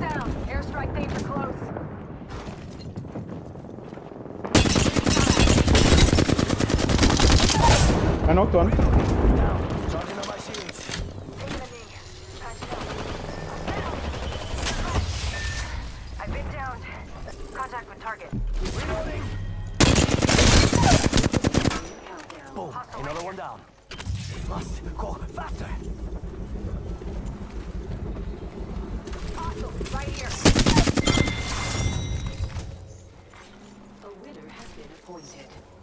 down. Airstrike danger close. I knocked one. Down. Charging on my shields. Taking a knee. Patching up. I've been downed. Contact with target. Reloading. Countdown. Boom. Another one down. Must go faster. disappointed.